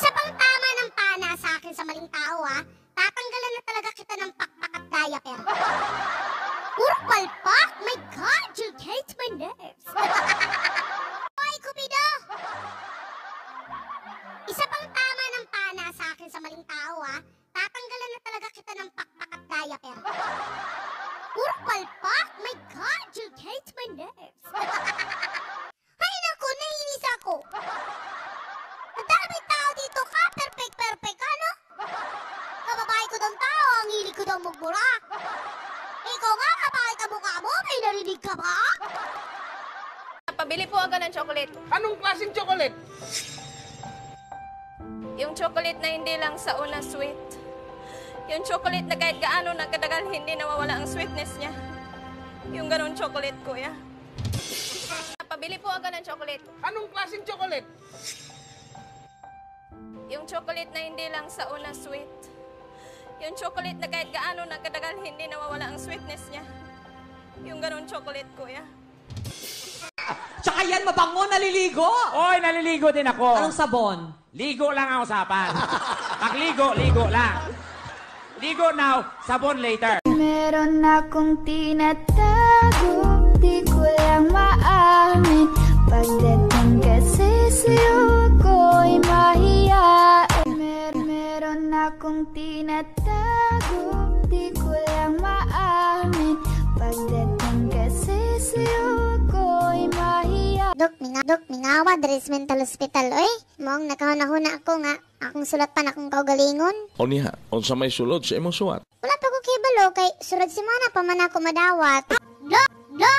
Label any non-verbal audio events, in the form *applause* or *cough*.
Isa pang tama ng pana sa akin sa maling tao ha. Tatanggalan na talaga kita ng pakpak at diaper. Puro palpak? My God, you hate my nerves. *laughs* Ay, Cupido! Isa pang tama ng pana sa akin sa maling tao ha. Tatanggalan na talaga kita ng pakpak at diaper. Puro palpak? My God, you hate my nerves. *laughs* Ay, naku, naiinis ako. Ang dami tao dito ka, perfect, perfect ka, no? Kababae ko ng tao, ang hilig ko daw magmura. Ikaw nga, kapakit ang mukha mo, may narinig ka ba? Pabili po ako ng chocolate. Anong klaseng chocolate? Yung chocolate na hindi lang sa una sweet. Yung chocolate na kahit gaano nagkadagal, hindi nawawala ang sweetness niya. Yung ganun chocolate, kuya. Pabili po ako ng chocolate. Anong klaseng chocolate? Yung chocolate na hindi lang sa una sweet. Yung chocolate na kahit gaano nagkadagal, hindi nawawala ang sweetness niya. Yung ganun chocolate, kuya. Tsaka yan, mabango, naliligo. Oy, naliligo din ako. Anong sabon? Ligo lang ang usapan. Pagligo, ligo lang. Ligo now, sabon later. Meron akong tinatago Di ko lang maamin akong tinatago Di ko lang maamin Pagdating kasi sa'yo ko'y mahiyain Dok, minga, dok, mingawa, Dres Mental Hospital, oy. Mong nakahuna ako nga, akong sulat pa na akong kaugalingon. O niya, unsa may sulod sa imong suwat? Wala pa ko kibalo, kay surad si Mana pa man ako madawat. No, no